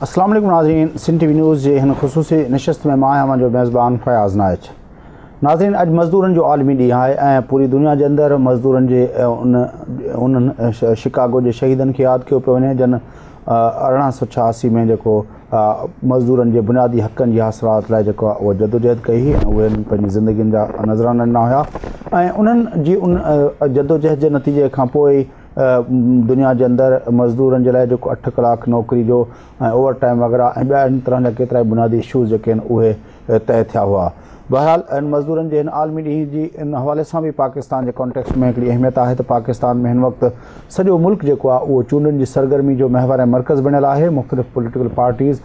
वालेकुम नाज़रीन Sindh T V news जे हिन ख़ुशूसी नशस्त में माँ आहियाँ जो मेज़बान फयाज़ नाइच नाज़रीन अॼु मज़दूरनि जो आलमी आहे ऐं पूरी दुनिया जे अंदरि मज़दूरनि जे उन उन्हनि शिकागो जे शहीदनि खे यादि कयो पियो वञे जन अरिड़हं सौ छहासी में जेको मज़दूरनि जे बुनियादी हक़नि जी हासिलात लाइ जेको आहे जदोजहद कई ऐं उहे पंहिंजी ज़िंदगियुनि नज़राना ॾिना जी उन जदोजहद जे नतीजे खां पोइ दुनिया जे अंदरि मज़दूरनि जे लाइ जेको अठ कलाक नौकिरी जो, ऐं ओवर टाइम वग़ैरह, ऐं ॿिया तरह जा केतिरा बुनियादी इशूज़ जेके आहिनि तइ थिया हुआ। बहरहाल, इन मज़दूरनि जे हिन आलमी ॾींहं जी इन हवाले सां बि पाकिस्तान जे कॉन्टेक्स्ट में अहमियत आहे त पाकिस्तान में हिन वक़्तु सॼो मुल्क जेको आहे, उहो चूंडनि जी सरगर्मी जो महवर ऐं मर्कज़ बणियल आहे। मुख़्तलिफ़ पॉलिटिकल पार्टीज़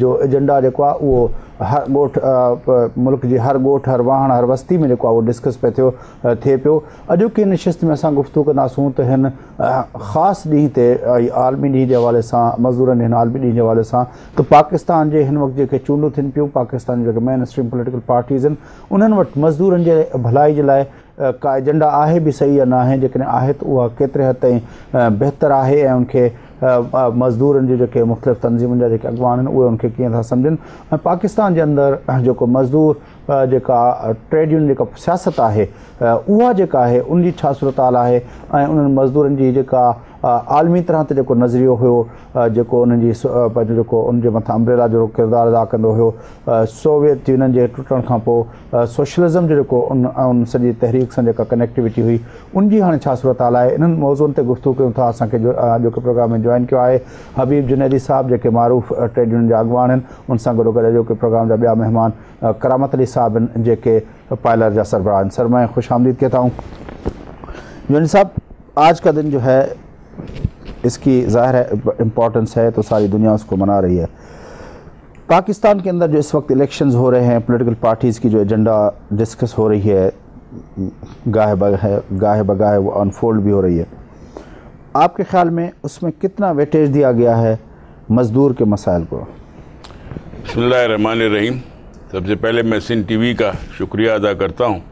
जो एजेंडा आहे, उहो हर ॻोठ मुल्क जी हर ॻोठ, हर वाहण हर बस्ती में जेको आहे, उहो डिस्कस पियो थियो थिए पियो। अॼोकी नशिस्त में असां गुफ़्तू कंदासूं त हिन ख़ासि ॾींहं आलमी ॾींहं जे हवाले सां, मज़दूरनि हिन आलमी ॾींहं जे हवाले सां, त पाकिस्तान जे हिन वक़्तु जेके चूंडूं थियनि पाकिस्तान जी मेन स्ट्रीम पॉलिटिकल पार्टीज़ आहिनि उन्हनि वटि मज़दूरनि जे भलाई जे लाइ का एजेंडा आहे बि सही या न आहे, जेकॾहिं आहे त उहा केतिरे हद ताईं बहितरु आहे ऐं उनखे मज़दूरनि जे जेके मुख़्तलिफ़ तनज़ीमुनि जा जेके अॻवान आहिनि पाकिस्तान जे अंदरि जेको मज़दूर जेका ट्रेड यूनियन, जेका सियासत आहे उहा जेका आहे, उन जी छा सूरत हाल आहे, ऐं उन्हनि मज़दूरनि जी आलमी तरह ते जेको नज़रियो जेको उन्हनि जी पंहिंजो जेको उनजे मथां अम्ब्रेला जो किरदारु अदा कंदो हुयो सोवियत यूनियन जे टुटण खां पोइ सोशलिज़म जो जेको उन उन तहरीक सां जेका कनेक्टिविटी हुई उनजी हाणे छा सूरत हाल आहे? इन्हनि मौज़ुनि ते गुफ़्तू कयूं था, असांखे जो अॼोके प्रोग्राम में जॉइन कयो आहे। हबीब जुनैदी साहब, जेके मारूफ़ ट्रेड यूनियन जा अॻवान आहिनि, उन सां गॾो गॾु प्रोग्राम जा ॿिया महिमान करामत अली साहब जेके पायलर जा सरबराह सर, मैं ख़ुश आमदीद कहता हूँ। जुनैदी साहब, आज का दिन जो है इसकी ज़ाहिर है इम्पोर्टेंस है तो सारी दुनिया उसको मना रही है। पाकिस्तान के अंदर जो इस वक्त इलेक्शंस हो रहे हैं पॉलिटिकल पार्टीज़ की जो एजेंडा डिस्कस हो रही है, गाहे बगाहे गाहे बगाहे वो अनफोल्ड भी हो रही है। आपके ख्याल में उसमें कितना वेटेज दिया गया है मज़दूर के मसाइल को? रहीम सबसे पहले मैं सिन टीवी का शुक्रिया अदा करता हूँ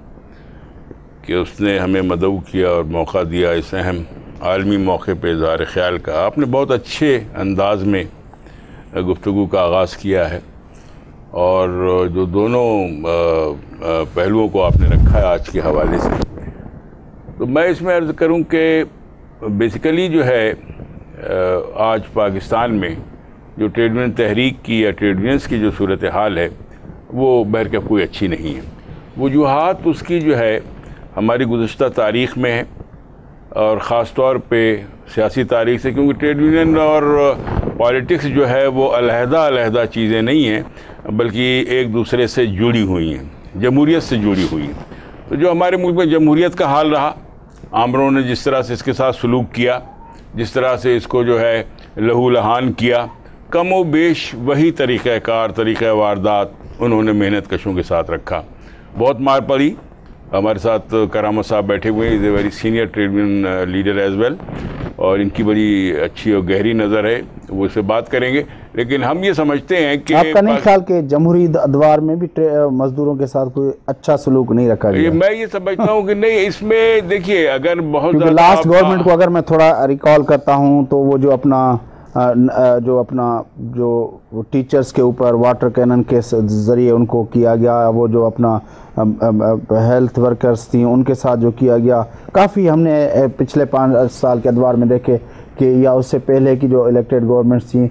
कि उसने हमें मदऊ किया और मौका दिया इस अहम आलमी मौके पर इजहार ख्याल का। आपने बहुत अच्छे अंदाज में गुफ्तु का आगाज़ किया है और जो दोनों पहलुओं को आपने रखा है आज के हवाले से। तो मैं इसमें अर्ज़ करूँ कि बेसिकली जो है आज पाकिस्तान में जो ट्रेड यूनियन तहरीक की या ट्रेड यूनियंस की जो सूरत हाल है, वो बहर के कोई अच्छी नहीं है। वजूहत उसकी जो है, हमारी गुज्त तारीख़ में है। और ख़ास तौर पे सियासी तारीख से, क्योंकि ट्रेड यूनियन और पॉलिटिक्स जो है वो अलहदा अलहदा चीज़ें नहीं हैं, बल्कि एक दूसरे से जुड़ी हुई हैं जमहूरीत से जुड़ी हुई हैं। तो जो हमारे मुल्क में जमहूरीत का हाल रहा, आमरों ने जिस तरह से इसके साथ सलूक किया, जिस तरह से इसको जो है लहू लहान किया, कम व बेश वही तरीक़ाकार तरीक़ वारदात उन्होंने मेहनत कशों के साथ रखा। बहुत मार पड़ी हमारे साथ करामत साहब बैठे हुए हैं। Is a very senior trade union leader as well और इनकी बड़ी अच्छी और गहरी नज़र है। वो इससे बात करेंगे। लेकिन हम ये समझते हैं कि आपका नहीं ख्याल कि जमहूरी अदवार में भी मजदूरों के साथ कोई अच्छा सलूक नहीं रखा गया। मैं ये समझता हूँ कि नहीं इसमें देखिए अगर बहुत लास्ट गवर्नमेंट को अगर मैं थोड़ा रिकॉल करता हूँ तो वो जो अपना जो अपना जो टीचर्स के ऊपर वाटर कैनन के ज़रिए उनको किया गया वो जो अपना हेल्थ वर्कर्स थी उनके साथ जो किया गया काफ़ी हमने पिछले पाँच साल के अदवार में देखे कि या उससे पहले की जो इलेक्टेड गवर्नमेंट्स थी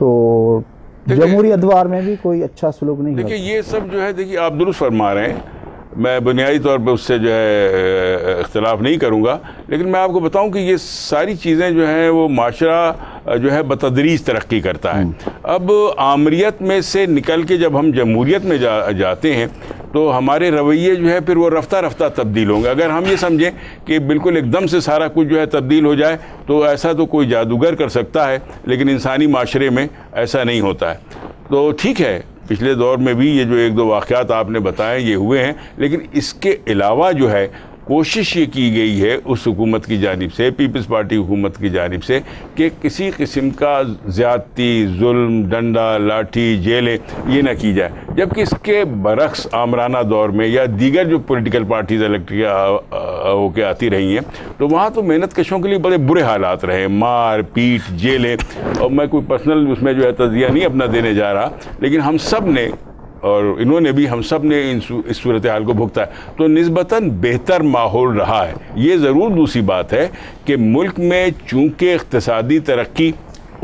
तो जमहूरी अदवार में भी कोई अच्छा सलूक नहीं देखिए ये सब जो है देखिए आप दुरुस्त फरमा रहे हैं। मैं बुनियादी तौर पर उससे जो है इख्तलाफ नहीं करूँगा लेकिन मैं आपको बताऊँ कि ये सारी चीज़ें जो हैं वो माशरा जो है बतदरीज तरक्की करता है। हम्म। अब आमरीत में से निकल के जब हम जमहूरीत में जा जाते हैं तो हमारे रवैये जो है फिर वो रफ्ता रफ्ता तब्दील होंगे। अगर हम ये समझें कि बिल्कुल एकदम से सारा कुछ जो है तब्दील हो जाए तो ऐसा तो कोई जादूगर कर सकता है लेकिन इंसानी माशरे में ऐसा नहीं होता है। तो ठीक है पिछले दौर में भी ये जो एक दो वाक़ात आपने बताए, ये हुए हैं। लेकिन इसके अलावा जो है कोशिश ये की गई है उस हुकूमत की जानब से, पीपल्स पार्टी हुकूमत की जानब से, कि किसी किस्म का ज़्यादती, जुल्म, डंडा, लाठी, जेलें ये ना की जाए। जबकि इसके बरक्स आमराना दौर में या दीगर जो पोलिटिकल पार्टीज़ इलेक्ट्रिक होकर आती रही हैं तो वहाँ तो मेहनत कशों के लिए बड़े बुरे हालात रहे। मार, पीट, जेलें, और मैं कोई पर्सनल उसमें जो है तजिया नहीं अपना देने जा रहा, लेकिन हम सबने और इन्होंने भी हम सबने इस सूरत हाल को भुगता है। तो नस्बता बेहतर माहौल रहा है। ये ज़रूर दूसरी बात है कि मुल्क में चूँकि इकतसादी तरक्की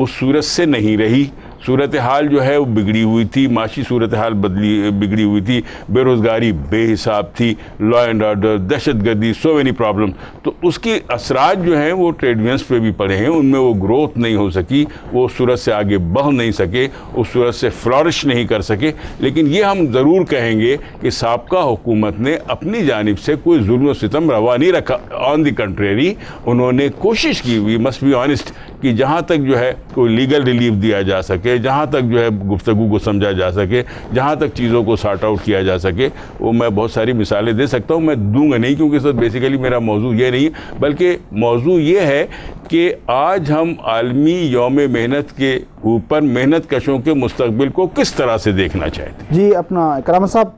उस सूरत से नहीं रही सूरत हाल जो है वो बिगड़ी हुई थी, माशी सूरत हाल बदली, बिगड़ी हुई थी। बेरोज़गारी बेहिसाब थी लॉ एंड ऑर्डर दहशत गर्दी सो मैनी प्रॉब्लम तो उसके असरात जो हैं, वो ट्रेड यूनियंस पे भी पड़े हैं। उनमें वो ग्रोथ नहीं हो सकी, वो सूरत से आगे बढ़ नहीं सके, उस सूरत से फ्लॉरिश नहीं कर सके। लेकिन ये हम ज़रूर कहेंगे कि सबका हुकूमत ने अपनी जानब से कोई जुल्म सितम रवा नहीं रखा। ऑन दी कंट्रेरी उन्होंने कोशिश की वी मस्ट बी ऑनेस्ट कि जहाँ तक जो है कोई लीगल रिलीफ दिया जा सके, जहाँ तक जो है गुफ्तु को समझा जा सके, जहाँ तक चीज़ों को सार्ट आउट किया जा सके, वो मैं बहुत सारी मिसालें दे सकता हूँ, मैं दूँगा नहीं क्योंकि सर बेसिकली मेरा मौजू ये नहीं बल्कि मौजू ये है कि आज हम आलमी योम मेहनत के ऊपर मेहनत कशों के मुस्तबिल को किस तरह से देखना चाहते हैं? जी, अपना कराम साहब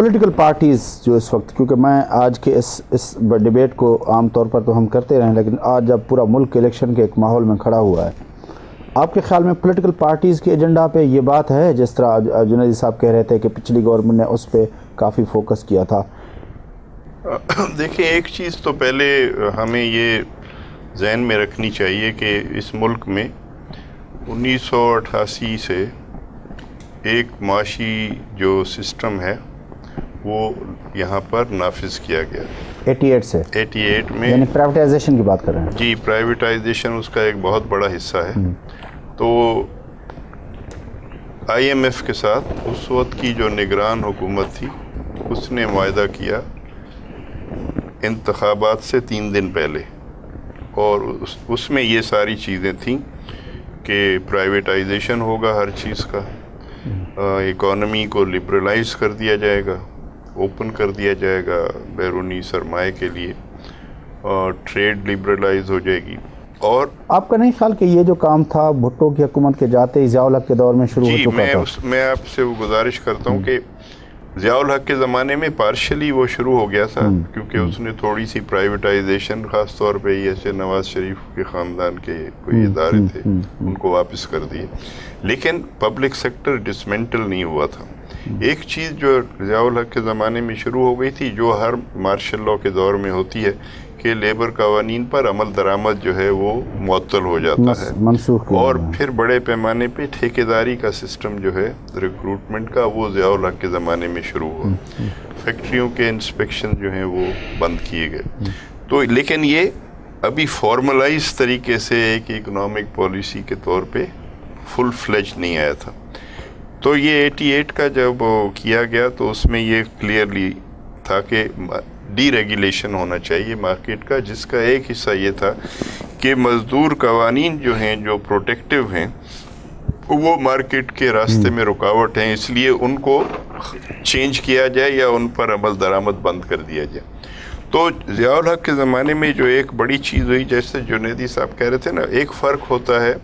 पॉलिटिकल पार्टीज़ जो इस वक्त, क्योंकि मैं आज के इस इस डिबेट को आम तौर पर तो हम करते रहे लेकिन आज जब पूरा मुल्क इलेक्शन के एक माहौल में खड़ा हुआ है, आपके ख्याल में पॉलिटिकल पार्टीज़ के एजेंडा पे ये बात है? जिस तरह जुनेदी साहब कह रहे थे कि पिछली गवर्नमेंट ने उस पर काफ़ी फोकस किया था। देखिए, एक चीज़ तो पहले हमें ये जहन में रखनी चाहिए कि इस मुल्क में उन्नीस सौ अठासी से एक माशी जो सिस्टम है वो यहाँ पर नाफिज किया गया 88 से? 88 में यानी प्राइवेटाइजेशन की बात कर रहे हैं? जी प्राइवेटाइजेशन उसका एक बहुत बड़ा हिस्सा है। हम्म। तो आईएमएफ के साथ उस वक्त की जो निगरान हुकूमत थी उसने वायदा किया इंतबात से तीन दिन पहले। और उस उसमें ये सारी चीज़ें थी कि प्राइवेटाइजेशन होगा हर चीज़ का। इकोनॉमी हम्म। को लिबरलाइज कर दिया जाएगा। ओपन कर दिया जाएगा बैरूनी सरमाए के लिए और ट्रेड लिबरलाइज हो जाएगी। और आपका नहीं ख्याल कि ये जो काम था भुट्टो की हुकूमत के जाते जियाउल हक के दौर में शुरू हो चुका मैं था? उस, मैं आपसे वो गुजारिश करता हूँ कि जियाउल हक के ज़माने में पार्शली वो शुरू हो गया था हम्म। क्योंकि हम्म। उसने थोड़ी सी प्राइवेटाइजेशन ख़ास तौर पे ऐसे नवाज़ शरीफ के ख़ानदान के कोई हम्म, इदारे थे उनको वापस कर दिए। लेकिन पब्लिक सेक्टर डिसमेंटल नहीं हुआ था। एक चीज़ जो जियाउल हक के ज़माने में शुरू हो गई थी जो हर मार्शल लॉ के दौर में होती है कि लेबर कवानीन पर अमल दरामद जो है वो मुअत्तल हो जाता है। और फिर बड़े पैमाने पे ठेकेदारी का सिस्टम जो है रिक्रूटमेंट का वो ज़ियाउल हक के ज़माने में शुरू हुआ। हम्म, हम्म। फैक्ट्रियों के इंस्पेक्शन जो हैं वो बंद किए गए। हम्म। तो लेकिन ये अभी फॉर्मलाइज तरीके से एक इकोनॉमिक पॉलिसी के तौर पे फुल फ्लेज नहीं आया था। तो ये 88 का जब किया गया तो उसमें ये क्लियरली था कि डीरेगुलेशन होना चाहिए मार्केट का जिसका एक हिस्सा ये था कि मज़दूर कवानीन जो हैं जो प्रोटेक्टिव हैं वो मार्केट के रास्ते हम्म। में रुकावट हैं इसलिए उनको चेंज किया जाए या उन पर अमल दरामद बंद कर दिया जाए तो ज़ियाउल हक के ज़माने में जो एक बड़ी चीज़ हुई जैसे जुनेदी साहब कह रहे थे ना एक फ़र्क होता है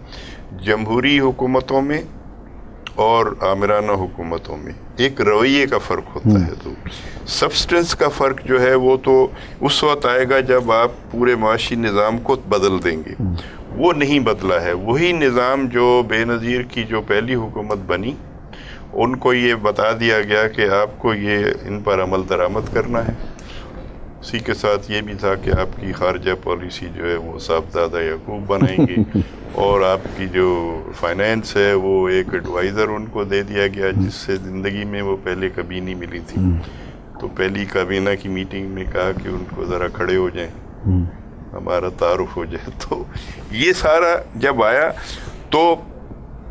जमहूरी हुकूमतों में और आमिराना हुकूमतों में एक रवैये का फ़र्क होता हम्म। है तो सब्सटेंस का फ़र्क जो है वो तो उस वक्त आएगा जब आप पूरे माशी निज़ाम को बदल देंगे हम्म। वो नहीं बदला है वही निज़ाम जो बेनज़ीर की जो पहली हुकूमत बनी उनको ये बता दिया गया कि आपको ये इन पर अमल दरामद करना है उसी के साथ ये भी था कि आपकी खारजा पॉलिसी जो है वो साहबजादा यकूब बनाएँगे। और आपकी जो फाइनेंस है वो एक एडवाइज़र उनको दे दिया गया जिससे ज़िंदगी में वो पहले कभी नहीं मिली थी। हम्म। तो पहली काबीना की मीटिंग में कहा कि उनको ज़रा खड़े हो जाएँ। हम्म। हमारा तारुफ हो जाए। तो ये सारा जब आया तो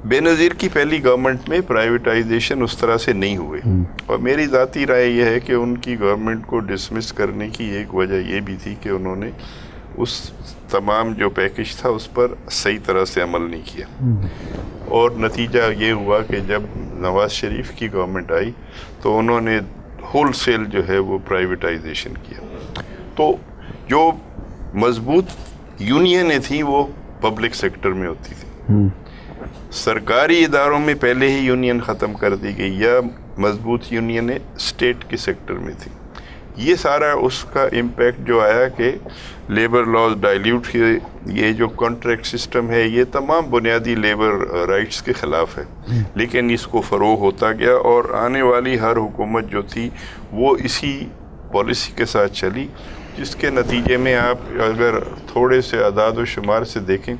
बेनज़ीर की पहली गवर्नमेंट में प्राइवेटाइजेशन उस तरह से नहीं हुए। हम्म। और मेरी ज़ाती राय यह है कि उनकी गवर्नमेंट को डिसमिस करने की एक वजह यह भी थी कि उन्होंने उस तमाम जो पैकेज था उस पर सही तरह से अमल नहीं किया। हम्म। और नतीजा ये हुआ कि जब नवाज़ शरीफ की गवर्नमेंट आई तो उन्होंने होल सेल जो है वो प्राइवेटाइजेशन किया। तो जो मज़बूत यूनियनें थी वो पब्लिक सेक्टर में होती थी। सरकारी इदारों में पहले ही यूनियन ख़त्म कर दी गई या मज़बूत यूनियन स्टेट के सेक्टर में थी। ये सारा उसका इम्पैक्ट जो आया कि लेबर लॉज डाइल्यूट किए ये जो कॉन्ट्रैक्ट सिस्टम है ये तमाम बुनियादी लेबर राइट्स के ख़िलाफ़ है। लेकिन इसको फ़रोग होता गया और आने वाली हर हुकूमत जो थी वो इसी पॉलिसी के साथ चली जिसके नतीजे में आप अगर थोड़े से अदाद शुमार से देखें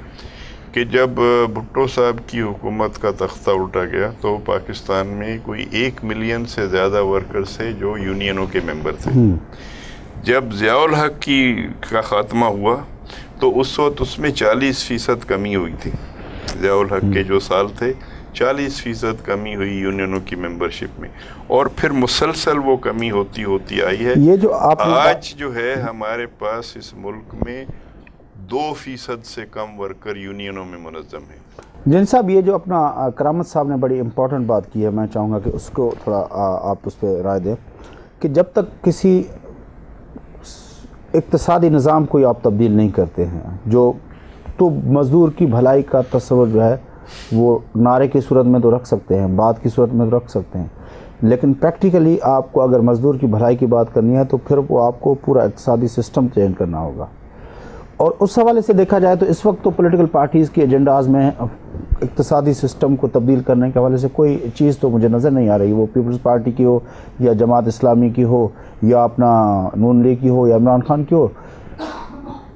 कि जब भुट्टो साहब की हुकूमत का तख्ता उल्टा गया तो पाकिस्तान में कोई एक मिलियन से ज़्यादा वर्कर्स थे जो यूनियनों के मेंबर थे। जब ज़ियाउल हक की का ख़ात्मा हुआ तो उस वक्त उसमें 40 फ़ीसद कमी हुई थी। ज़ियाउल हक के जो साल थे 40 फ़ीसद कमी हुई यूनियनों की मेंबरशिप में। और फिर मुसलसल वो कमी होती होती आई है। ये जो आप आज जो है हमारे पास इस मुल्क में दो फ़ीसद से कम वर्कर यूनियनों में मुनज़म है। जिन साहब ये जो अपना करामत साहब ने बड़ी इम्पोर्टेंट बात की है मैं चाहूँगा कि उसको थोड़ा आ, आप उस पर राय दें कि जब तक किसी इकतसादी निज़ाम को आप तब्दील नहीं करते हैं जो तो मज़दूर की भलाई का तस्वर जो है वो नारे की सूरत में तो रख सकते हैं बात की सूरत में तो रख सकते हैं लेकिन प्रैक्टिकली आपको अगर मज़दूर की भलाई की बात करनी है तो फिर वो आपको पूरा इकतसादी सिस्टम चेंज करना होगा। और उस हवाले से देखा जाए तो इस वक्त तो पॉलिटिकल पार्टीज़ के एजेंडाज में इकतसादी सिस्टम को तब्दील करने के हवाले से कोई चीज़ तो मुझे नज़र नहीं आ रही। वो पीपल्स पार्टी की हो या जमात इस्लामी की हो या अपना नून लीग की हो या इमरान खान की हो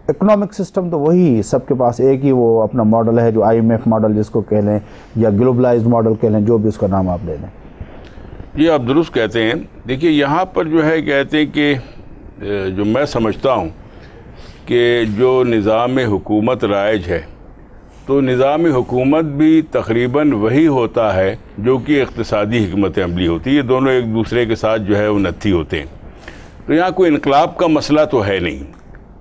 इकोनॉमिक सिस्टम तो वही सबके पास एक ही वो अपना मॉडल है जो आईएमएफ मॉडल जिसको कह लें या ग्लोबलाइज मॉडल कह लें, जो भी उसका नाम आप ले लें। ये आप दुरुस्त कहते हैं। देखिए, यहाँ पर जो है कहते हैं कि जो मैं समझता हूँ कि जो निज़ाम हुकूमत राइज है तो निज़ाम हुकूमत भी तकरीबन वही होता है जो कि इकतसादी हमत अमली होती है। ये दोनों एक दूसरे के साथ जो है वो नत्थी होते हैं। तो यहाँ कोई इनकलाब का मसला तो है नहीं।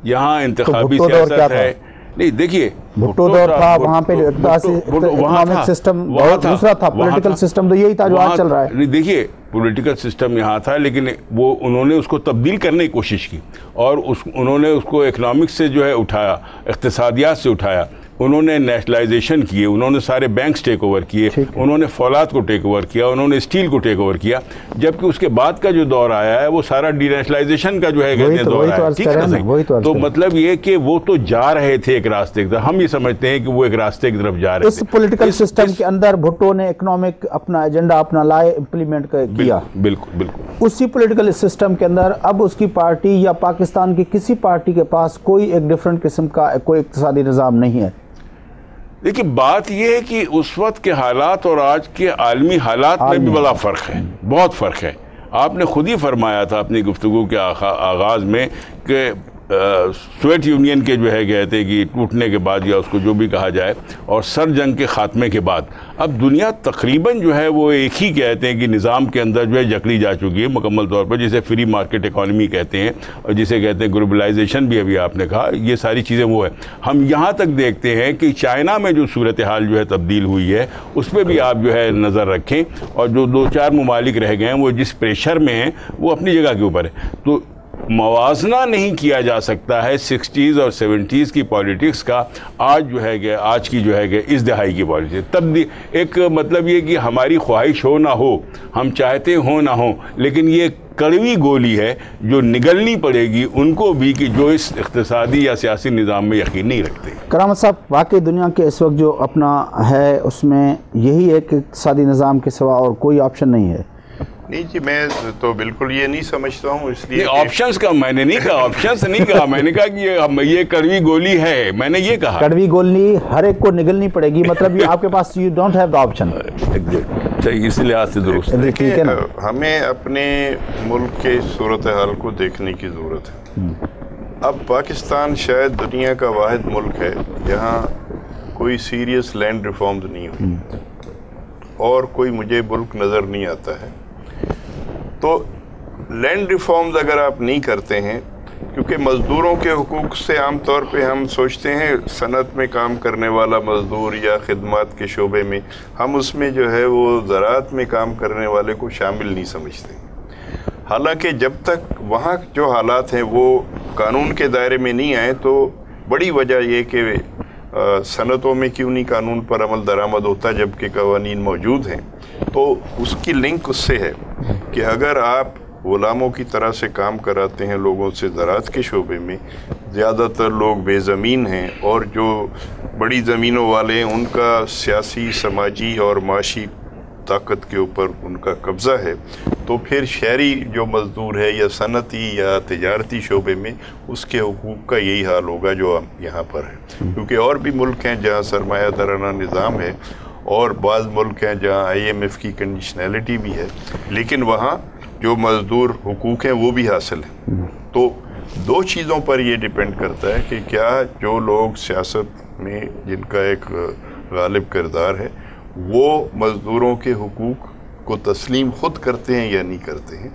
यहाँ इंतबी तो सियासत है। नहीं देखिए भुट्टो दौर था वहाँ पे इकोनॉमिक सिस्टम दूसरा था पॉलिटिकल सिस्टम तो यही था जो आज चल रहा है। देखिए पॉलिटिकल सिस्टम यहाँ था लेकिन वो उन्होंने उसको तब्दील करने की कोशिश की और उस उन्होंने उसको इकनॉमिक्स से जो है उठाया इकतसादियात से उठाया। उन्होंने नेशनलाइजेशन किए उन्होंने सारे बैंक्स टेक ओवर किए उन्होंने फौलाद को टेक ओवर किया उन्होंने स्टील को टेक ओवर किया जबकि उसके बाद का जो दौर आया है वो सारा डीनेशनलाइजेशन का जो है कहते हैं तो- दौर तो आया ठीक है ना तो तो। मतलब ये कि वो तो जा रहे थे एक रास्ते की तरफ़। हम ये समझते हैं कि वो एक रास्ते की तरफ़ जा रहे इस पोलिटिकल सिस्टम के अंदर भुट्टो ने इकोनॉमिक अपना एजेंडा अपना लाए इम्प्लीमेंट किया बिल्कुल बिल्कुल बिल्कुल। उसी पोलिटिकल सिस्टम के अंदर अब उसकी पार्टी या पाकिस्तान की किसी पार्टी के पास कोई एक डिफरेंट किस्म का कोई इकतसादी निज़ाम नहीं है। देखिए बात यह है कि उस वक्त के हालात और आज के आलमी हालात में भी बड़ा फ़र्क है बहुत फ़र्क है। आपने खुद ही फरमाया था अपनी गुफ्तु के आगाज़ में कि सोवियत यूनियन के जो है कहते कि टूटने के बाद या उसको जो भी कहा जाए, और सर जंग के ख़ात्मे के बाद। अब दुनिया तकरीबन जो है वो एक ही कहते हैं कि निज़ाम के अंदर जो है जकड़ी जा चुकी है मुकम्मल तौर पर, जिसे फ्री मार्केट इकानमी कहते हैं, और जिसे कहते हैं ग्लोबलाइजेशन भी अभी आपने कहा, ये सारी चीज़ें वो है। हम यहाँ तक देखते हैं कि चाइना में जो सूरत हाल जो है तब्दील हुई है, उस पर भी आप जो है नज़र रखें, और जो दो चार ममालिक रह गए हैं, वो जिस प्रेशर में हैं, वो अपनी जगह के ऊपर है। तो मवाजना नहीं किया जा सकता है सिक्सटीज़ और सेवेंटीज़ की पॉलिटिक्स का। आज जो है कि, आज की जो है कि, इस दहाई की पॉलिटिक्स। तब एक मतलब ये कि हमारी ख्वाहिश हो ना हो, हम चाहते हो ना हो, लेकिन ये कड़वी गोली है जो निगलनी पड़ेगी उनको भी कि जो इस इकतसादी या सियासी निज़ाम में यकीन नहीं रखते। करामत साहब, वाकई दुनिया के इस वक्त जो अपना है, उसमें यही एक इकतसादी निज़ाम के सिवा और कोई ऑप्शन नहीं है। नहीं जी मैं तो बिल्कुल ये नहीं समझता हूँ इसलिए ऑप्शंस का मैंने नहीं कहा ऑप्शंस नहीं कहा। मैंने कहा कि ये ये कड़वी गोली है मैंने ये कहा। कड़वी गोली हर एक को निगलनी पड़ेगी मतलब ये आपके पास you don't have the option सही इस लिहाज से दुरुस्त ठीक है ना? हमें अपने मुल्क के सूरत हाल को देखने की ज़रूरत है। अब पाकिस्तान शायद दुनिया का वाद मुल्क है जहाँ कोई सीरियस लैंड रिफॉर्म्स नहीं हुई और कोई मुझे मुल्क नज़र नहीं आता है। तो लैंड रिफॉर्म्स अगर आप नहीं करते हैं, क्योंकि मज़दूरों के हकूक़ से आम तौर पे हम सोचते हैं, सनत में काम करने वाला मज़दूर या खदमात के शोबे में, हम उसमें जो है वो ज़रात में काम करने वाले को शामिल नहीं समझते। हालाँकि जब तक वहाँ जो हालात हैं, वो कानून के दायरे में नहीं आए तो बड़ी वजह ये कि सनतों में क्यों नहीं कानून पर अमल दरामद होता, जबकि कवानीन मौजूद हैं। तो उसकी लिंक उससे है। कि अगर आप गुलामों की तरह से काम कराते हैं लोगों से ज़रात के शोबे में ज़्यादातर लोग बेज़मीन हैं और जो बड़ी ज़मीनों वाले हैं उनका सियासी समाजी और माशी ताकत के ऊपर उनका कब्ज़ा है। तो फिर शहरी जो मज़दूर है या सनती या तजारती शोबे में उसके हकूक़ का यही हाल होगा जो यहाँ पर है। क्योंकि और भी मुल्क हैं जहाँ सरमाया दराना निज़ाम है और बाज़ मुल्क हैं जहाँ आई एम एफ़ की कंडीशनैलिटी भी है, लेकिन वहाँ जो मज़दूर हकूक़ हैं वो भी हासिल हैं। तो दो चीज़ों पर ये डिपेंड करता है कि क्या जो लोग सियासत में जिनका एक गालिब किरदार है, वो मज़दूरों के हकूक़ को तस्लीम ख़ुद करते हैं या नहीं करते हैं,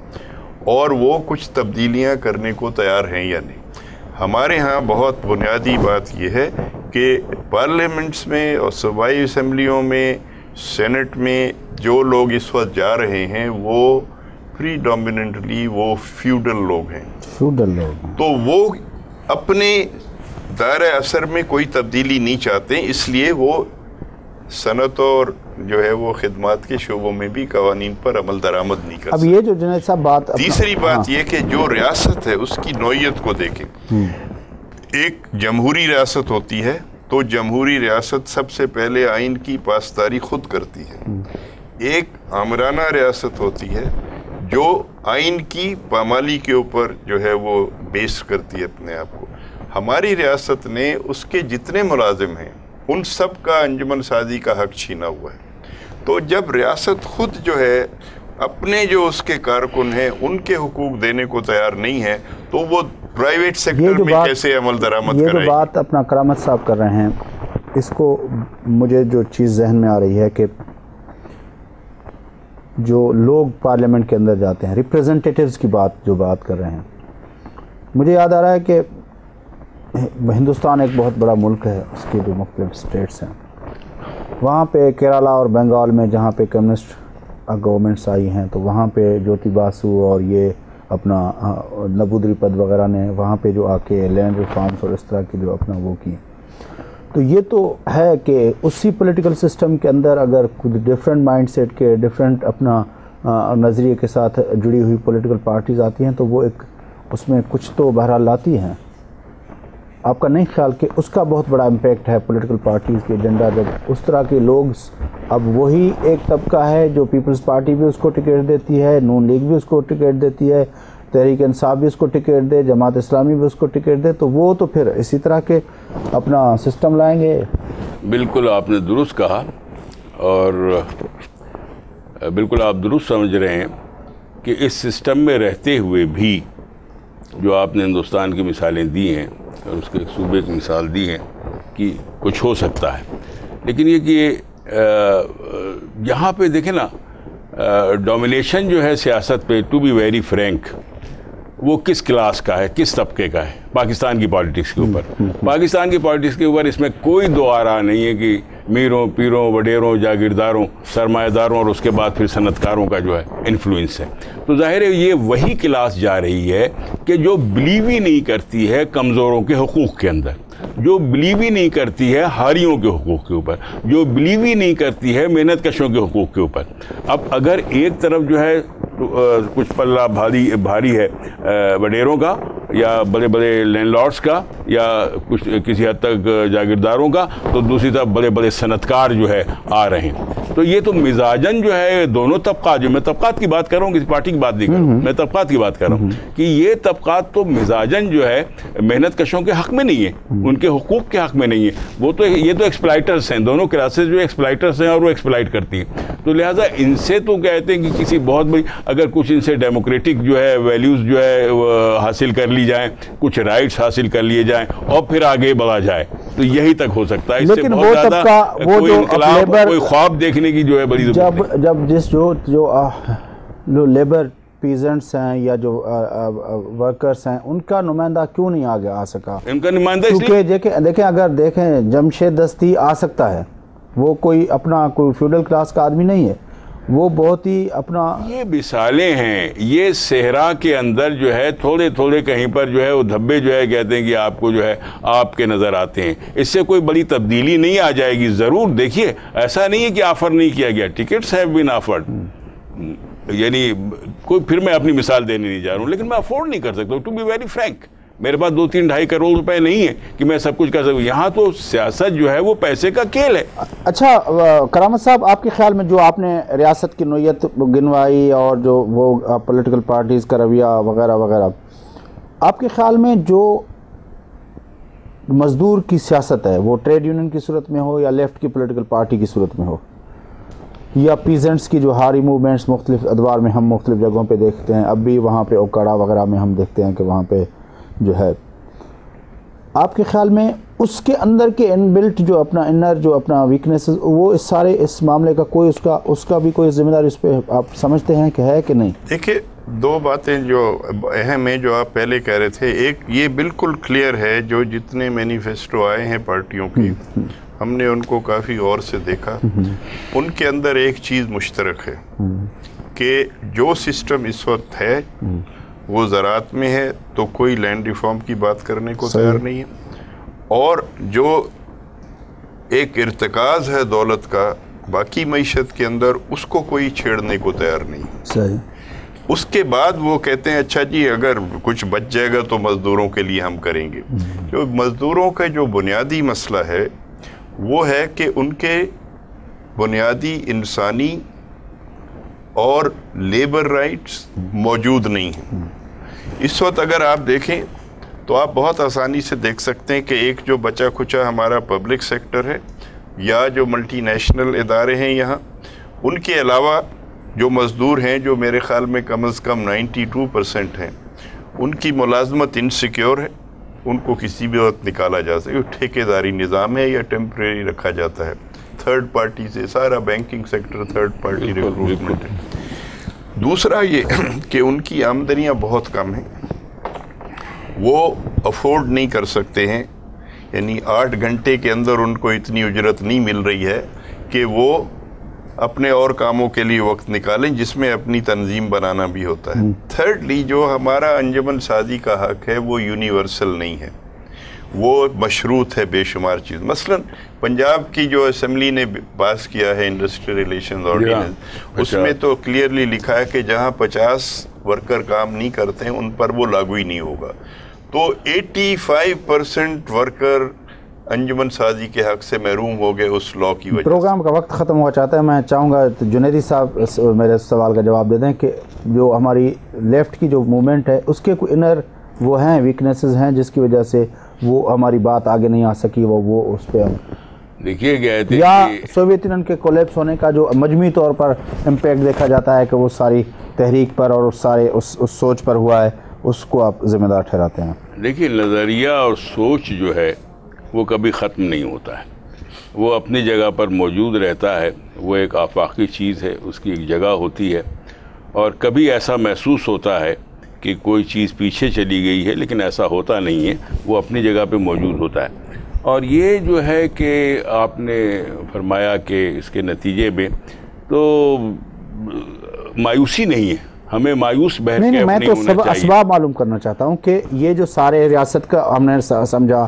और वो कुछ तब्दीलियाँ करने को तैयार हैं या नहीं। हमारे यहाँ बहुत बुनियादी बात यह है कि पार्लियामेंट्स में और सूबाई असम्बलियों में सेनेट में जो लोग इस वक्त जा रहे हैं वो प्रीडोमिनेंटली वो फ्यूडल लोग हैं। फ्यूडल लोग। तो वो अपने दायरे असर में कोई तब्दीली नहीं चाहते इसलिए वो सनत और जो है वो खिदमत के शोबों में भी कवानीन पर अमल दरामद नहीं कर अब ये जो जुनेद साहब बात तीसरी बात हाँ। ये कि जो रियासत है उसकी नोयत को देखें हम्म। एक जमहूरी रियासत होती है तो जमहूरी रियासत सबसे पहले आइन की पासदारी खुद करती है हम्म। एक आमराना रियासत होती है जो आइन की पामाली के ऊपर जो है वो बेस करती है अपने आप को हमारी रियासत ने उसके जितने मुलाजिम हैं उन सब का अंजुमन साजी का हक छीना हुआ है। तो जब रियासत खुद जो है अपने जो उसके कारकुन हैं उनके हकूक देने को तैयार नहीं है तो वो प्राइवेट सेक्टर में कैसे अमल दरामद ये जो बात अपना करामत साहब कर रहे हैं इसको मुझे जो चीज़ जहन में आ रही है कि जो लोग पार्लियामेंट के अंदर जाते हैं रिप्रेजेंटेटिव्स की बात जो बात कर रहे हैं मुझे याद आ रहा है कि हिंदुस्तान एक बहुत बड़ा मुल्क है, उसके जो मुख्तलिफ़ स्टेट्स हैं। वहाँ पे केरला और बंगाल में जहाँ पे कम्युनिस्ट गवर्नमेंट्स आई हैं तो वहाँ पे ज्योति बासु और ये अपना नबूदरी पद वगैरह ने वहाँ पे जो आके लैंड रिफॉर्म्स और इस तरह की जो अपना वो की तो ये तो है कि उसी पॉलिटिकल सिस्टम के अंदर अगर कुछ डिफरेंट माइंडसेट के डिफरेंट अपना नज़रिए के साथ जुड़ी हुई पॉलिटिकल पार्टीज़ आती हैं तो वो एक उसमें कुछ तो बहरहाल लाती हैं। आपका नहीं ख्याल कि उसका बहुत बड़ा इम्पेक्ट है पॉलिटिकल पार्टीज़ के एजेंडा जब उस तरह के लोग अब वही एक तबका है जो पीपल्स पार्टी भी उसको टिकट देती है नून लीग भी उसको टिकट देती है तहरीक इंसाफ भी उसको टिकट दे जमात इस्लामी भी उसको टिकट दे तो वो तो फिर इसी तरह के अपना सिस्टम लाएँगे। बिल्कुल आपने दुरुस्त कहा और, बिल्कुल आप दुरुस्त समझ रहे हैं कि इस सिस्टम में रहते हुए भी जो आपने हिंदुस्तान की मिसालें दी हैं और उसके एक सूबे की मिसाल दी है कि कुछ हो सकता है। लेकिन ये कि यहाँ पे देखें ना डोमिनेशन जो है सियासत पे टू बी वेरी फ्रैंक वो किस क्लास का है किस तबके का है? पाकिस्तान की पॉलिटिक्स के ऊपर। हम्म, हम्म, हम्म। पाकिस्तान की पॉलिटिक्स के ऊपर इसमें कोई दो आरा नहीं है कि मीरों पीरों वडेरों जागीरदारों सरमाएदारों और उसके बाद फिर सनतकारों का जो है इन्फ्लुएंस है। तो ज़ाहिर है ये वही क्लास जा रही है कि जो बिलीव ही नहीं करती है कमज़ोरों के हकूक़ के अंदर। जो बिलीव ही नहीं करती है हारियों के हकूक़ के ऊपर। जो बिलीव ही नहीं करती है मेहनत कशों के हकूक़ के ऊपर। अब अगर एक तरफ़ जो है तो, आ, कुछ पल्ला भारी भारी है वडेरों का या बड़े बड़े लैंडलॉर्ड्स का या कुछ किसी हद तक जागीरदारों का तो दूसरी तरफ़ बड़े बड़े सनतकार जो है आ रहे हैं। तो ये तो मिजाजन जो है दोनों तबका जो मैं तबकात की बात कर रहा हूँ किसी पार्टी की बात नहीं कर रहा हूँ मैं तबकात की बात कर रहा हूँ कि ये तबकात तो मिजाजन जो है मेहनत कशों के हक में नहीं है उनके हकूक़ के हक में नहीं है। वो तो ये तो एक्सप्लाइटर्स हैं दोनों क्लासेज जो एक्सप्लाइटर्स हैं और वो एक्सप्लाइट करती हैं। तो लिहाजा इनसे तो कहते हैं कि किसी बहुत बड़ी अगर कुछ इनसे डेमोक्रेटिक जो है वैल्यूज़ जो है हासिल कर ली जाए कुछ राइट्स हासिल कर लिए जाएँ और फिर आगे बढ़ा जाए। तो यही तक हो सकता है। इससे बहुत ज़्यादा कोई इनकलाब कोई ख्वाब देखने की जो है बड़ी जब जब जिस जो जो जो लेबर पीजेंट्स हैं या जो वर्कर्स हैं उनका नुमाइंदा क्यों नहीं आगे आ सका? इनका नुमाइंदा क्योंकि देखें देखें अगर देखें जमशेद दस्ती आ सकता है। वो कोई अपना कोई फ्यूडल क्लास का आदमी नहीं है। वो बहुत ही अपना ये मिसालें हैं। ये सेहरा के अंदर जो है थोड़े थोड़े कहीं पर जो है, वो धब्बे जो है, कहते हैं कि आपको जो है, आपके नज़र आते हैं। इससे कोई बड़ी तब्दीली नहीं आ जाएगी। ज़रूर देखिए, ऐसा नहीं है कि ऑफ़र नहीं किया गया। Tickets have been offered. यानी कोई, फिर मैं अपनी मिसाल देने नहीं जा रहा हूँ, लेकिन मैं अफोर्ड नहीं कर सकता टू बी वेरी फ्रैंक। मेरे पास दो तीन ढाई करोड़ रुपए नहीं है कि मैं सब कुछ कर सकूँ। यहाँ तो सियासत जो है वो पैसे का खेल है। अच्छा करामत साहब, आपके ख्याल में जो आपने रियासत की नोयत गिनवाई और जो वो पॉलिटिकल पार्टीज़ का रवैया वगैरह वगैरह, आपके ख्याल में जो मज़दूर की सियासत है, वो ट्रेड यूनियन की सूरत में हो या लेफ़्ट की पोलिटिकल पार्टी की सूरत में हो, या पीजेंट्स की जो हारी मूवमेंट्स मुख्तलिफ़ अदवार में हम मुख्तलिफ़ जगहों पे देखते हैं, अब भी वहाँ पर ओकाड़ा वगैरह में हम देखते हैं कि वहाँ पे जो है। आपके ख्याल में उसके अंदर के इनबिल्ट जो अपना इनर जो अपना वीकनेस वो इस सारे इस मामले का कोई उसका उसका भी कोई ज़िम्मेदारी उस पर आप समझते हैं कि है कि नहीं? देखिए दो बातें जो अहम है जो आप पहले कह रहे थे। एक ये बिल्कुल क्लियर है जो जितने मैनिफेस्टो आए हैं पार्टियों की हम्म, हम्म। हमने उनको काफ़ी और से देखा। उनके अंदर एक चीज़ मुश्तरक है कि जो सिस्टम इस वक्त है वो ज़रात में है तो कोई लैंड रिफॉर्म की बात करने को तैयार नहीं है। और जो एक इरतकाज है दौलत का बाकी मीशत के अंदर उसको कोई छेड़ने को तैयार नहीं सही। उसके बाद वो कहते हैं अच्छा जी अगर कुछ बच जाएगा तो मज़दूरों के लिए हम करेंगे। जो मज़दूरों का जो बुनियादी मसला है वो है कि उनके बुनियादी इंसानी और लेबर राइट्स मौजूद नहीं हैं। इस वक्त अगर आप देखें तो आप बहुत आसानी से देख सकते हैं कि एक जो बचा खुचा हमारा पब्लिक सेक्टर है, या जो मल्टीनेशनल इदारे हैं यहाँ, उनके अलावा जो मज़दूर हैं, जो मेरे ख़्याल में कम अज़ कम 92 परसेंट हैं, उनकी मुलाजमत इनसिक्योर है। उनको किसी भी वक्त निकाला जा सके। ठेकेदारी निज़ाम है या टेम्प्रेरी रखा जाता है। थर्ड पार्टी से सारा banking sector third party recruitment है। दूसरा ये कि उनकी आमदनियाँ बहुत कम हैं। वो अफोर्ड नहीं कर सकते हैं। यानी आठ घंटे के अंदर उनको इतनी उजरत नहीं मिल रही है कि वो अपने और कामों के लिए वक्त निकालें जिसमें अपनी तंजीम बनाना भी होता है। Thirdly hmm. जो हमारा अंजमन साजी का हक है वो यूनिवर्सल नहीं है। वो मशरूत है बेशुमार चीज़। मसलन पंजाब की जो असम्बली ने पास किया है इंडस्ट्रियल रिलेशन ऑर्डिनेंस उसमें तो क्लियरली लिखा है कि जहाँ पचास वर्कर काम नहीं करते हैं उन पर वो लागू ही नहीं होगा। तो 85 परसेंट वर्कर अंजुमन साजी के हक से महरूम हो गए उस लॉ की वजह प्रोग्राम का वक्त ख़त्म हुआ चाहता है मैं चाहूँगा तो जुनेदी साहब मेरे सवाल का जवाब दे दें कि जो हमारी लेफ़्ट की जो मूवमेंट है उसके कोई इनर वो हैं वीकनेसेस हैं जिसकी वजह से वो हमारी बात आगे नहीं आ सकी वो वो उस पर देखिए गए थे या सोवियत यूनियन के कोलेप्स होने का जो मजमू तौर पर इम्पेक्ट देखा जाता है कि वो सारी तहरीक पर और उस सारे उस उस सोच पर हुआ है उसको आप ज़िम्मेदार ठहराते हैं। देखिए नज़रिया और सोच जो है वो कभी ख़त्म नहीं होता है। वो अपनी जगह पर मौजूद रहता है वो एक आफाकी चीज़ है उसकी एक जगह होती है। और कभी ऐसा महसूस होता है कि कोई चीज़ पीछे चली गई है लेकिन ऐसा होता नहीं है वो अपनी जगह पे मौजूद होता है। और ये जो है कि आपने फरमाया कि इसके नतीजे में तो मायूसी नहीं है। हमें मायूस बहन नहीं, नहीं मैं तो सब असबाब मालूम करना चाहता हूँ कि ये जो सारे रियासत का हमने समझा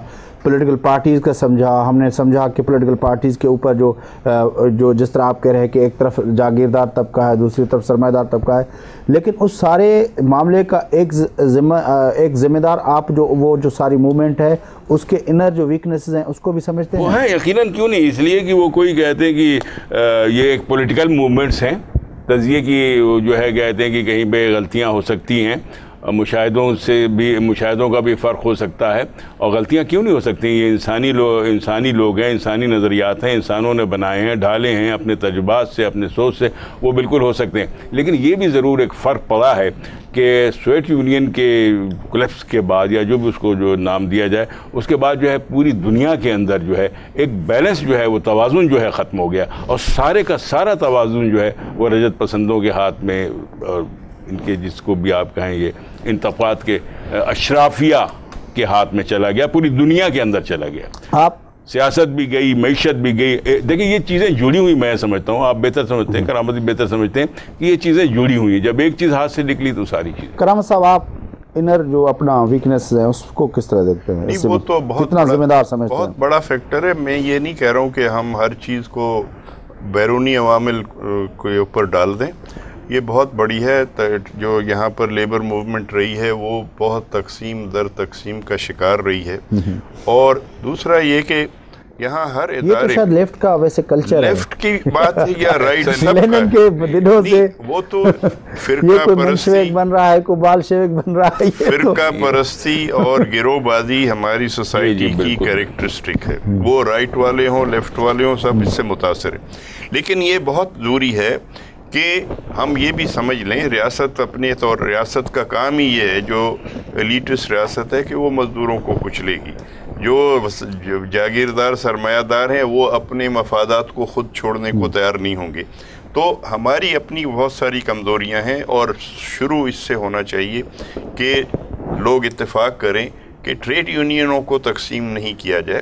पॉलिटिकल पार्टीज़ का समझा हमने समझा कि पॉलिटिकल पार्टीज़ के ऊपर जो जो जिस तरह आप कह रहे हैं कि एक तरफ़ जागीरदार तबका है दूसरी तरफ़ सरमादार तबका है लेकिन उस सारे मामले का एक जिम्मे एक ज़िम्मेदार आप जो वो जो सारी मूवमेंट है उसके इनर जो वीकनेसेस हैं उसको भी समझते हैं? है यकीनन क्यों नहीं? इसलिए कि वो कोई कहते हैं कि ये एक पॉलिटिकल मूवमेंट्स हैं तजिए की जो है कहते हैं कि कहीं पे गलतियाँ हो सकती हैं मुशाहों से भी मुशाहों का भी फ़र्क हो सकता है। और गलतियाँ क्यों नहीं हो सकती? ये इंसानी लोग इंसानी लोग हैं, इंसानी नज़रियात हैं, इंसानों ने बनाए हैं, ढाले हैं अपने तजुबात से, अपने सोच से, वो बिल्कुल हो सकते हैं। लेकिन ये भी ज़रूर एक फ़र्क पड़ा है कि सोवियत यूनियन के क्लब्स के बाद या जो भी उसको जो नाम दिया जाए, उसके बाद जो है पूरी दुनिया के अंदर जो है एक बैलेंस जो है, वो तोज़ुन जो है ख़त्म हो गया। और सारे का सारा तोज़ुन जो है, वो रजत पसंदों के हाथ में इनके जिसको भी आप कहें ये इंतफात के अशराफिया के हाथ में चला गया पूरी दुनिया के अंदर चला गया। आप सियासत भी गई मीशत भी गई। देखिए ये चीज़ें जुड़ी हुई मैं समझता हूँ आप बेहतर समझते हैं करामती बेहतर समझते हैं कि ये चीज़ें जुड़ी हुई हैं। जब एक चीज़ हाथ से निकली तो सारी चीज़। करामत साहब आप इनर जो अपना वीकनेस है उसको किस तरह देखते हैं? नहीं वो तो बहुत कितना जिम्मेदार समझते बहुत हैं? बड़ा फैक्टर है। मैं ये नहीं कह रहा हूँ कि हम हर चीज़ को बैरूनी अवामिल के ऊपर डाल दें। ये बहुत बड़ी है जो यहाँ पर लेबर मूवमेंट रही है वो बहुत तकसीम दर तकसीम का शिकार रही है। और दूसरा ये कि यहाँ हर ये तो शायद लेफ़्ट का वैसे कल्चर है। लेफ़्ट की बात है या राइट लेनिन के दिनों से। वो तो ये फिरका परस्ती बन रहा है कोई बालशेविक बन रहा है तो फिरका परस्ती और गिरोहबाजी हमारी सोसाइटी की कैरेक्टरिस्टिक है। वो राइट वाले हों लेफ़्ट वाले हों सब इससे मुतासर है। लेकिन ये बहुत ज़रूरी है कि हम ये भी समझ लें रियासत अपने तौर रियासत का काम ही ये है जो एलिटिस रियासत है कि वो मज़दूरों को कुचलेगी जो जो जागीरदार सरमायादार हैं वो अपने मफादात को ख़ुद छोड़ने को तैयार नहीं होंगे। तो हमारी अपनी बहुत सारी कमज़ोरियाँ हैं और शुरू इससे होना चाहिए कि लोग इत्तेफाक करें कि ट्रेड यूनियनों को तकसीम नहीं किया जाए।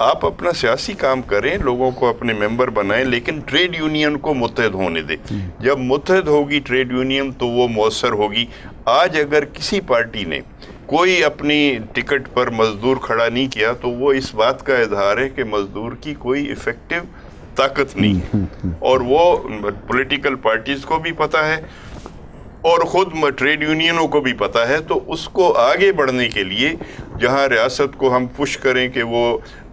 आप अपना सियासी काम करें लोगों को अपने मेंबर बनाएँ लेकिन ट्रेड यूनियन को मुतहद होने दें। जब मुतहद होगी ट्रेड यूनियन तो वो मौसर होगी। आज अगर किसी पार्टी ने कोई अपनी टिकट पर मजदूर खड़ा नहीं किया तो वो इस बात का इजहार है कि मजदूर की कोई इफ़ेक्टिव ताकत नहीं। है और वो पॉलिटिकल पार्टीज़ को भी पता है। और ख़ुद ट्रेड यूनियनों को भी पता है तो उसको आगे बढ़ने के लिए जहाँ रियासत को हम पुश करें कि वो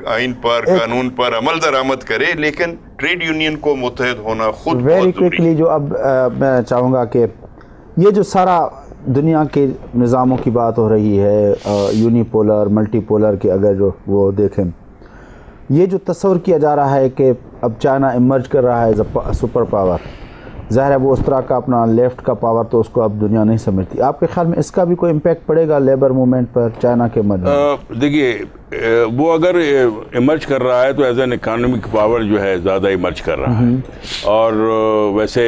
आइन पर कानून पर अमल दरामद करे लेकिन ट्रेड यूनियन को मुतहद होना खुद वेरी क्विकली जो अब अ, मैं चाहूँगा कि ये जो सारा दुनिया के निज़ामों की बात हो रही है यूनिपोलर मल्टीपोलर की अगर जो वो देखें ये जो तस्वर किया जा रहा है कि अब चाइना इमर्ज कर रहा है सुपर पावर ज़ाहिर है वो उस तरह का अपना लेफ़्ट का पावर तो उसको अब दुनिया नहीं समझती। आपके ख्याल में इसका भी कोई इम्पेक्ट पड़ेगा लेबर मूवमेंट पर चाइना के मद देखिए वो अगर इमर्ज कर रहा है तो एज एन इकानमिक पावर जो है ज़्यादा इमर्ज कर रहा है। और वैसे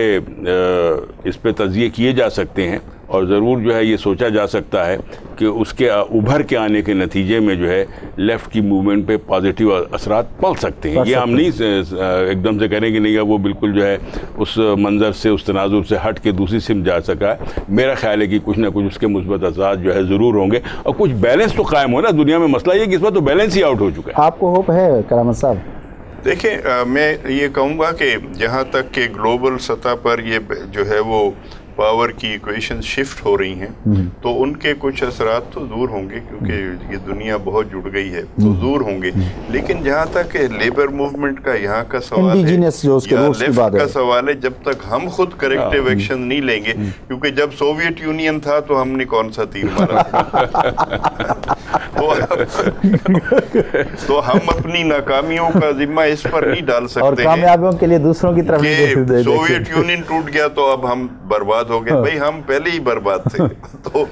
इस पर तजिए किए जा सकते हैं। और ज़रूर जो है ये सोचा जा सकता है कि उसके उभर के आने के नतीजे में जो है लेफ़्ट की मूवमेंट पे पॉजिटिव असरात पड़ सकते हैं। ये हम नहीं स- एकदम से कि नहीं वो बिल्कुल जो है उस मंजर से उस तनाजुर से हट के दूसरी सिम जा सका है। मेरा ख्याल है कि कुछ ना कुछ उसके मुस्बत असरात जो है ज़रूर होंगे। और कुछ बैलेंस तो कायम हो ना दुनिया में। मसला ये कि इस बार तो बैलेंस ही आउट हो चुका है। आपको होप है करामत साहब? देखिए मैं ये कहूँगा कि जहाँ तक कि ग्लोबल सतह पर ये जो है वो पावर की इक्वेशन शिफ्ट हो रही हैं तो उनके कुछ असरात तो दूर होंगे क्योंकि ये दुनिया बहुत जुड़ गई है तो दूर होंगे। लेकिन जहाँ तक लेबर मूवमेंट का यहाँ का सवाल है roots की है। सवाल है जब तक हम खुद करेक्टिव हाँ। एक्शन नहीं लेंगे क्योंकि जब सोवियत यूनियन था तो हमने कौन सा तीर मारा? तो तो हम अपनी नाकामियों का जिम्मा इस पर नहीं डाल सकते हैं। कामयाबियों के लिए दूसरों की तरफ़ सोवियत यूनियन टूट गया तो अब हम बर्बाद हो गए भाई हम पहले ही बर्बाद थे। तो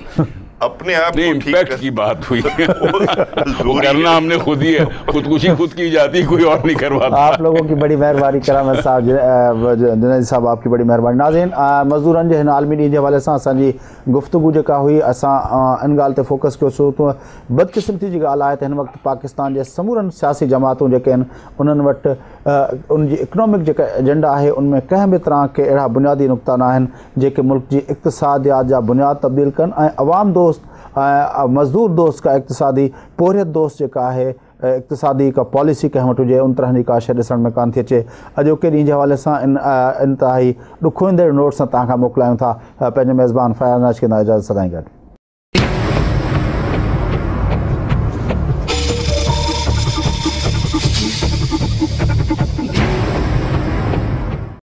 अपने आप को इम्पैक्ट की बात हुई। वो करना हमने खुद ही है। खुदकुशी खुद की जाती कोई और नहीं करवाता। आप लोगों की बड़ी मेहरबानी करामत साहब जुनैद साहब आपकी बड़ी मेहरबानी। नाज़रीन अ, मज़दूरनि जे हिन आलमी ॾींहं जे हवाले सां असांजी गुफ़्तगू जेका हुई असां इन ॻाल्हि ते फोकस कयोसीं तो बदकिस्मती जी ॻाल्हि आहे त हिन वक़्तु पाकिस्तान जे समूरनि सियासी जमातूं जेके आहिनि उन्हनि वटि उन इकनॉमिक जेका एजेंडा आहे उनमें कंहिं बि तरह के अहिड़ा बुनियादी नुक़्ता न आहिनि जेके मुल्क जी इक़्तिसादियात जा बुनियाद तब्दील कनि। ऐं अवाम दोस्त मज़दूर दोस्त का इक़्तिसादी, पोरियत दोस्त जेका आहे इक़्तिसादी का पॉलिसी कंहिं वटि उन तरह की का शइ में कान थी अचे। अॼोके ॾींहं जे हवाले सां इन इंतहाई ॾुखोईंदड़ नोट्स सां तव्हां खां मोकिलायूं था। मेज़बान फयाज़ नाश कंदा इजाज़त सदाई गॾु।